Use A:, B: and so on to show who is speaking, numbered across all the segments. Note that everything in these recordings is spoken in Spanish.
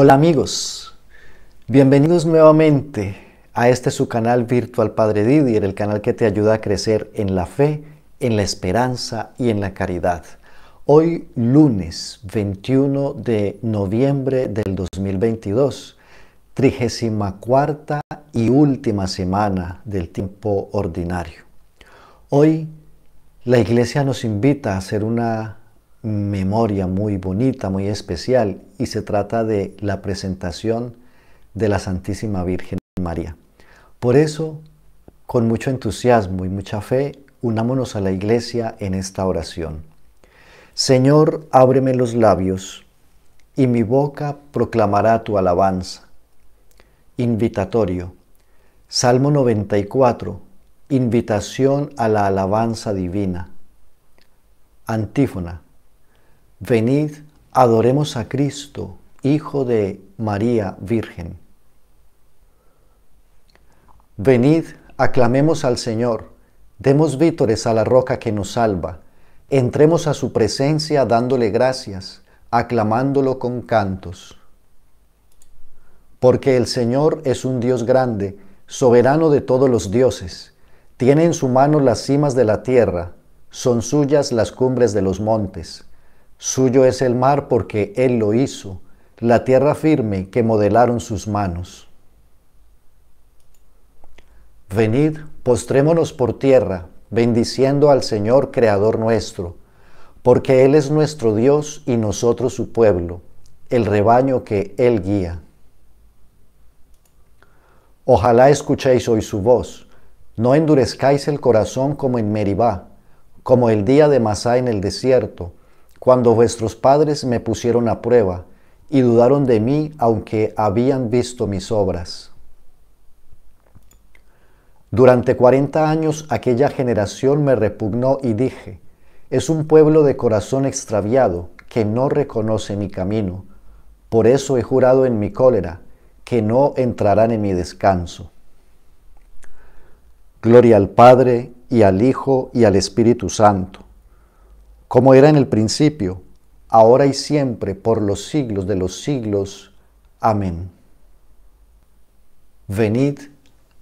A: Hola amigos, bienvenidos nuevamente a este su canal virtual Padre Didier, el canal que te ayuda a crecer en la fe, en la esperanza y en la caridad. Hoy lunes 21 de noviembre del 2022, trigésima cuarta y última semana del tiempo ordinario. Hoy la iglesia nos invita a hacer una memoria muy bonita, muy especial, y se trata de la presentación de la Santísima Virgen María. Por eso, con mucho entusiasmo y mucha fe, unámonos a la iglesia en esta oración. Señor, ábreme los labios, y mi boca proclamará tu alabanza. Invitatorio. Salmo 94. Invitación a la alabanza divina. Antífona. Venid, adoremos a Cristo, Hijo de María Virgen. Venid, aclamemos al Señor, demos vítores a la roca que nos salva, entremos a su presencia dándole gracias, aclamándolo con cantos. Porque el Señor es un Dios grande, soberano de todos los dioses, tiene en su mano las cimas de la tierra, son suyas las cumbres de los montes. Suyo es el mar porque Él lo hizo, la tierra firme que modelaron sus manos. Venid, postrémonos por tierra, bendiciendo al Señor Creador nuestro, porque Él es nuestro Dios y nosotros su pueblo, el rebaño que Él guía. Ojalá escuchéis hoy su voz, no endurezcáis el corazón como en Meribá, como el día de Masá en el desierto, cuando vuestros padres me pusieron a prueba y dudaron de mí aunque habían visto mis obras. Durante cuarenta años aquella generación me repugnó y dije, es un pueblo de corazón extraviado que no reconoce mi camino. Por eso he jurado en mi cólera que no entrarán en mi descanso. Gloria al Padre y al Hijo y al Espíritu Santo como era en el principio, ahora y siempre, por los siglos de los siglos. Amén. Venid,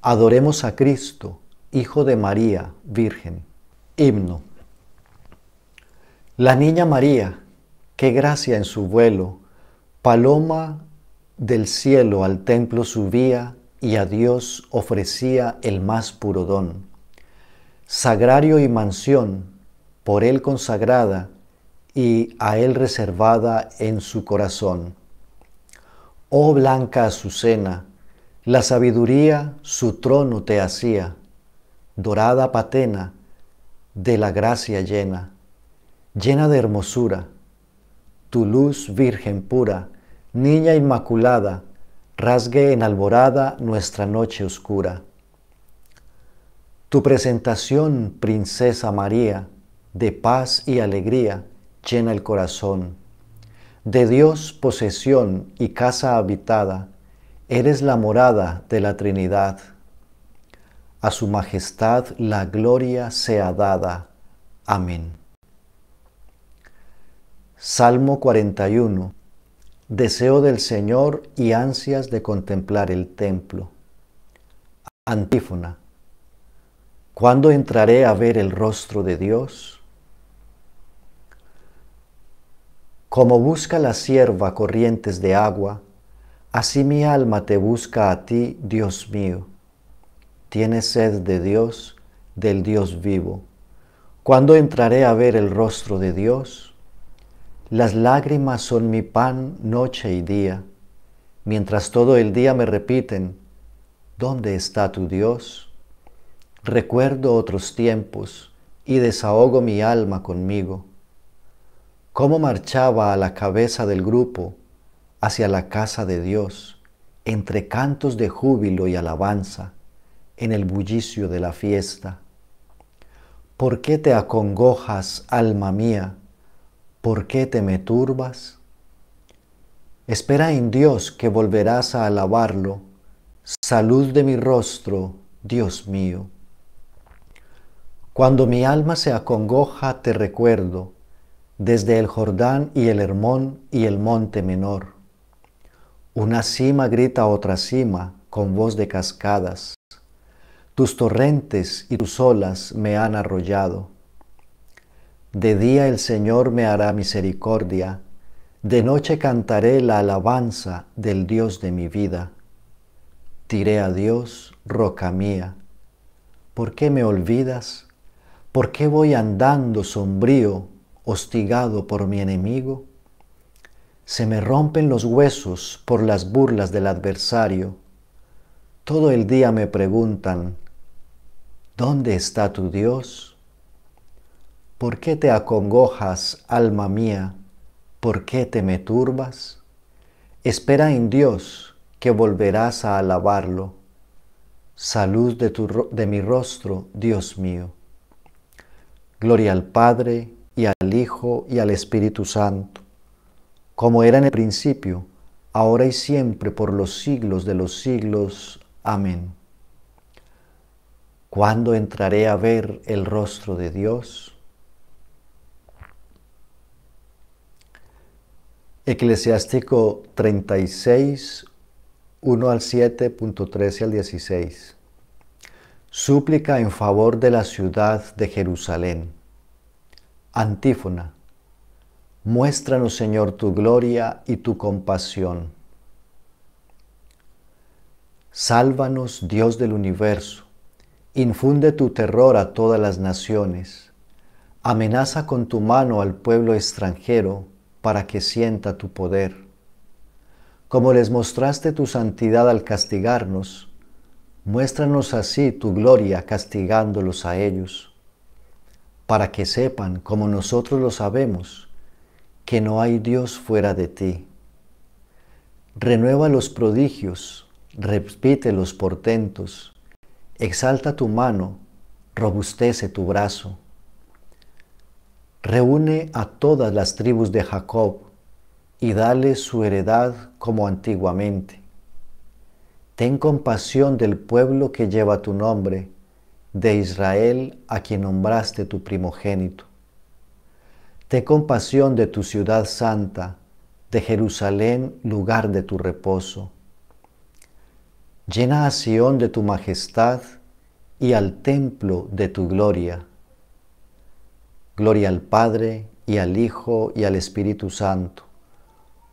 A: adoremos a Cristo, Hijo de María, Virgen. Himno. La niña María, qué gracia en su vuelo, paloma del cielo al templo subía y a Dios ofrecía el más puro don. Sagrario y mansión, por Él consagrada y a Él reservada en su corazón. Oh blanca Azucena, la sabiduría su trono te hacía, dorada patena, de la gracia llena, llena de hermosura, tu luz virgen pura, niña inmaculada, rasgue en alborada nuestra noche oscura. Tu presentación, princesa María, de paz y alegría llena el corazón. De Dios posesión y casa habitada, eres la morada de la Trinidad. A su majestad la gloria sea dada. Amén. Salmo 41. Deseo del Señor y ansias de contemplar el templo. Antífona. ¿Cuándo entraré a ver el rostro de Dios? Como busca la sierva corrientes de agua, así mi alma te busca a ti, Dios mío. Tienes sed de Dios, del Dios vivo. ¿Cuándo entraré a ver el rostro de Dios? Las lágrimas son mi pan noche y día, mientras todo el día me repiten, ¿dónde está tu Dios? Recuerdo otros tiempos y desahogo mi alma conmigo cómo marchaba a la cabeza del grupo hacia la casa de Dios, entre cantos de júbilo y alabanza, en el bullicio de la fiesta. ¿Por qué te acongojas, alma mía? ¿Por qué te me turbas? Espera en Dios que volverás a alabarlo. Salud de mi rostro, Dios mío. Cuando mi alma se acongoja, te recuerdo desde el Jordán y el Hermón y el monte menor. Una cima grita a otra cima con voz de cascadas. Tus torrentes y tus olas me han arrollado. De día el Señor me hará misericordia, de noche cantaré la alabanza del Dios de mi vida. Diré a Dios, roca mía, ¿por qué me olvidas? ¿Por qué voy andando sombrío, hostigado por mi enemigo? Se me rompen los huesos por las burlas del adversario. Todo el día me preguntan, ¿dónde está tu Dios? ¿Por qué te acongojas, alma mía? ¿Por qué te me turbas? Espera en Dios, que volverás a alabarlo. Salud de, tu, de mi rostro, Dios mío. Gloria al Padre, y al Hijo, y al Espíritu Santo, como era en el principio, ahora y siempre, por los siglos de los siglos. Amén. ¿Cuándo entraré a ver el rostro de Dios? Eclesiástico 36, 1 al 7.13 al 16. Súplica en favor de la ciudad de Jerusalén. Antífona. Muéstranos, Señor, tu gloria y tu compasión. Sálvanos, Dios del universo. Infunde tu terror a todas las naciones. Amenaza con tu mano al pueblo extranjero para que sienta tu poder. Como les mostraste tu santidad al castigarnos, muéstranos así tu gloria castigándolos a ellos, para que sepan, como nosotros lo sabemos, que no hay Dios fuera de ti. Renueva los prodigios, repite los portentos, exalta tu mano, robustece tu brazo. Reúne a todas las tribus de Jacob y dale su heredad como antiguamente. Ten compasión del pueblo que lleva tu nombre, de Israel a quien nombraste tu primogénito. Ten compasión de tu ciudad santa, de Jerusalén, lugar de tu reposo. Llena a Sión de tu majestad y al templo de tu gloria. Gloria al Padre y al Hijo y al Espíritu Santo,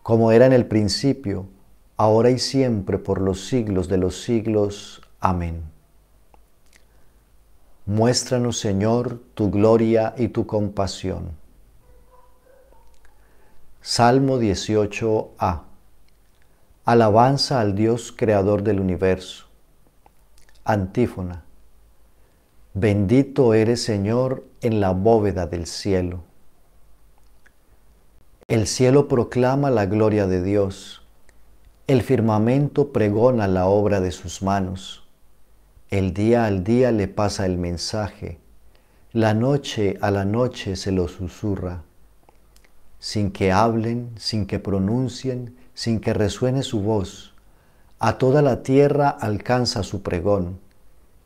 A: como era en el principio, ahora y siempre, por los siglos de los siglos. Amén. Muéstranos, Señor, tu gloria y tu compasión. Salmo 18a. Alabanza al Dios creador del universo. Antífona. Bendito eres, Señor, en la bóveda del cielo. El cielo proclama la gloria de Dios, el firmamento pregona la obra de sus manos, el día al día le pasa el mensaje, la noche a la noche se lo susurra, sin que hablen, sin que pronuncien, sin que resuene su voz, a toda la tierra alcanza su pregón,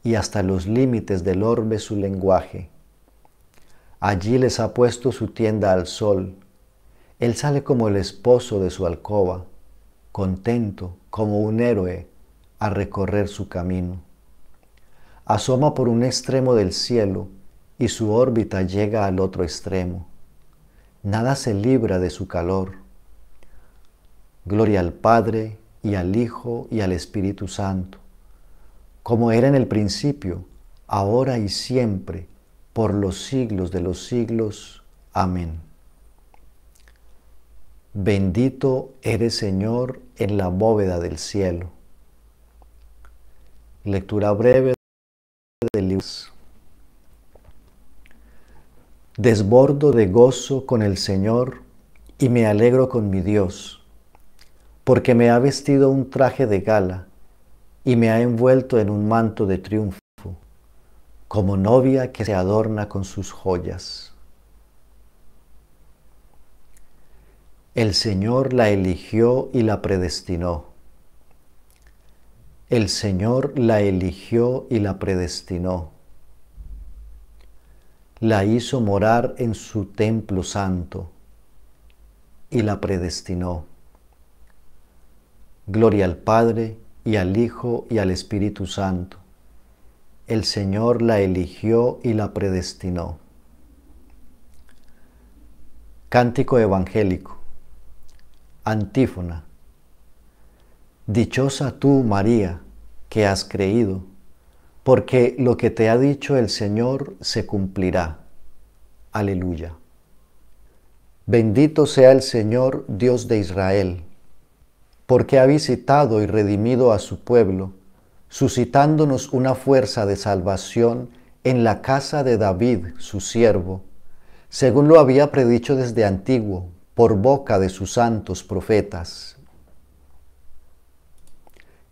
A: y hasta los límites del orbe su lenguaje Allí les ha puesto su tienda al sol. Él sale como el esposo de su alcoba, contento como un héroe a recorrer su camino. Asoma por un extremo del cielo y su órbita llega al otro extremo. Nada se libra de su calor. Gloria al Padre y al Hijo y al Espíritu Santo, como era en el principio, ahora y siempre, por los siglos de los siglos. Amén. Bendito eres Señor en la bóveda del cielo. Lectura breve Desbordo de gozo con el Señor y me alegro con mi Dios, porque me ha vestido un traje de gala y me ha envuelto en un manto de triunfo como novia que se adorna con sus joyas. El Señor la eligió y la predestinó. El Señor la eligió y la predestinó. La hizo morar en su templo santo y la predestinó. Gloria al Padre y al Hijo y al Espíritu Santo. El Señor la eligió y la predestinó. Cántico evangélico. Antífona. Dichosa tú, María, que has creído, porque lo que te ha dicho el Señor se cumplirá. Aleluya. Bendito sea el Señor, Dios de Israel porque ha visitado y redimido a su pueblo, suscitándonos una fuerza de salvación en la casa de David, su siervo, según lo había predicho desde antiguo, por boca de sus santos profetas.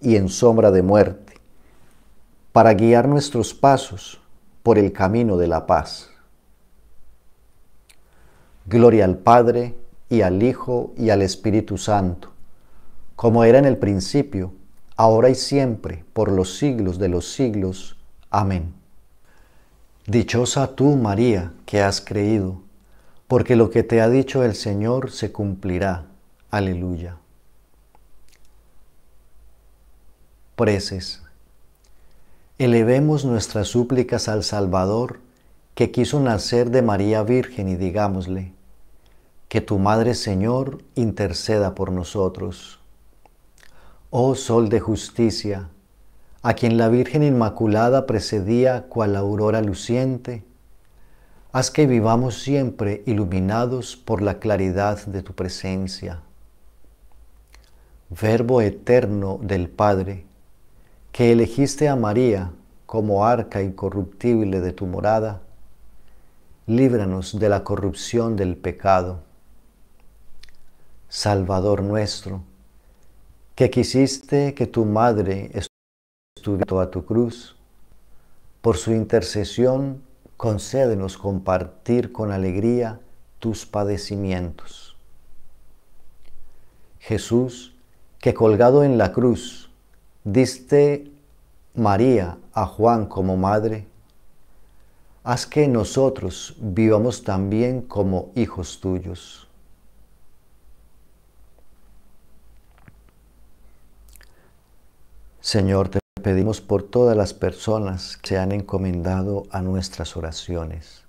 A: y en sombra de muerte, para guiar nuestros pasos por el camino de la paz. Gloria al Padre y al Hijo y al Espíritu Santo, como era en el principio, ahora y siempre, por los siglos de los siglos. Amén. Dichosa tú, María, que has creído, porque lo que te ha dicho el Señor se cumplirá. Aleluya. Preces. Elevemos nuestras súplicas al Salvador, que quiso nacer de María Virgen, y digámosle, que tu Madre Señor interceda por nosotros. Oh Sol de justicia, a quien la Virgen Inmaculada precedía cual aurora luciente, haz que vivamos siempre iluminados por la claridad de tu presencia. Verbo eterno del Padre, que elegiste a María como arca incorruptible de tu morada, líbranos de la corrupción del pecado Salvador nuestro, que quisiste que tu madre estuviera a tu cruz, por su intercesión concédenos compartir con alegría tus padecimientos. Jesús, que colgado en la cruz diste María a Juan como madre, haz que nosotros vivamos también como hijos tuyos. Señor, te pedimos por todas las personas que se han encomendado a nuestras oraciones.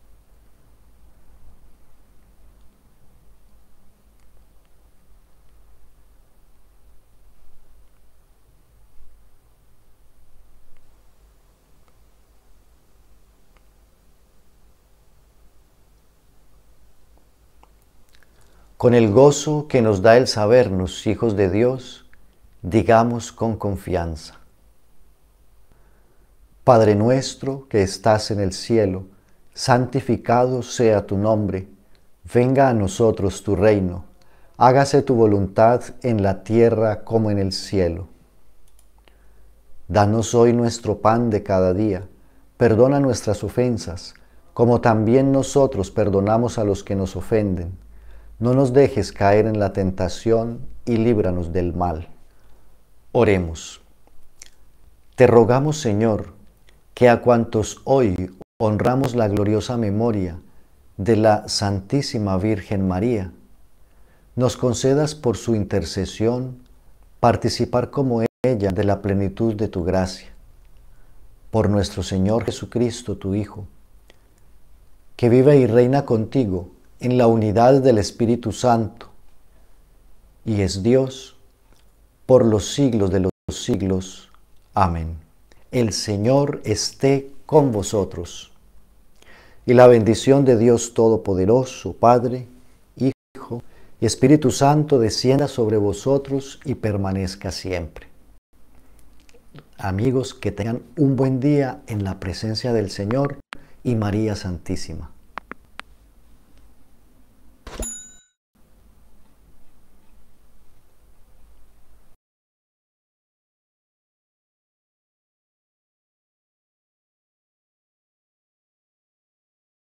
A: Con el gozo que nos da el sabernos hijos de Dios, digamos con confianza. Padre nuestro que estás en el cielo, santificado sea tu nombre, venga a nosotros tu reino, hágase tu voluntad en la tierra como en el cielo. Danos hoy nuestro pan de cada día, perdona nuestras ofensas, como también nosotros perdonamos a los que nos ofenden. No nos dejes caer en la tentación y líbranos del mal. Oremos. Te rogamos, Señor, que a cuantos hoy honramos la gloriosa memoria de la Santísima Virgen María, nos concedas por su intercesión participar como ella de la plenitud de tu gracia. Por nuestro Señor Jesucristo, tu Hijo, que vive y reina contigo en la unidad del Espíritu Santo, y es Dios, por los siglos de los siglos. Amén. El Señor esté con vosotros. Y la bendición de Dios Todopoderoso, Padre, Hijo y Espíritu Santo descienda sobre vosotros y permanezca siempre. Amigos, que tengan un buen día en la presencia del Señor y María Santísima.